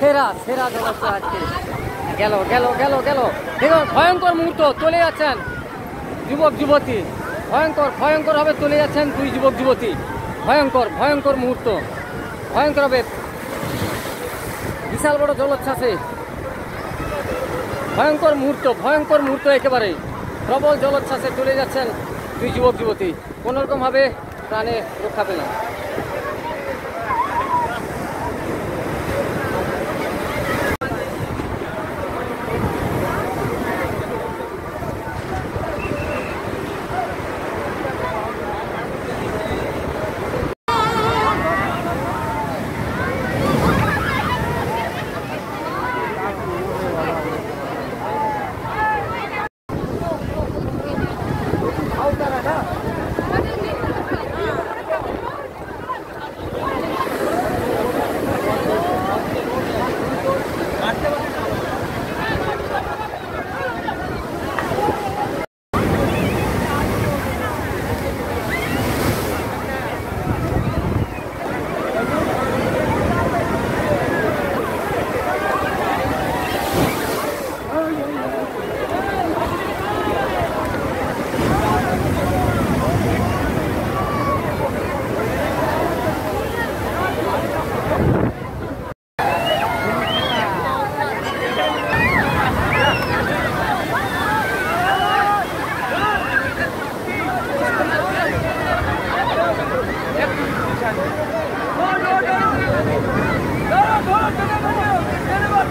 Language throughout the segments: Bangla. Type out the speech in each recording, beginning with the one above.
সেরা সেরা জলোচ্ছ্বাস আজকে। গেল গেল গেল গেল। দেখুন ভয়ঙ্কর মুহূর্ত, চলে যাচ্ছেন যুবক, যুবতী। ভয়ঙ্কর ভয়ঙ্কর ভাবে চলে যাচ্ছেন দুই যুবক, যুবতী। ভয়ঙ্কর ভয়ঙ্কর মুহূর্ত। ভয়ঙ্কর হবে। বিশাল বড় জলোচ্ছ্বাসে ভয়ঙ্কর মুহূর্ত ভয়ঙ্কর মুহূর্ত একেবারে। প্রবল জলোচ্ছ্বাসে চলে যাচ্ছেন দুই যুবক, যুবতী। কোনোরকমভাবে প্রাণে রক্ষা পেলেন। Go!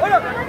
Go!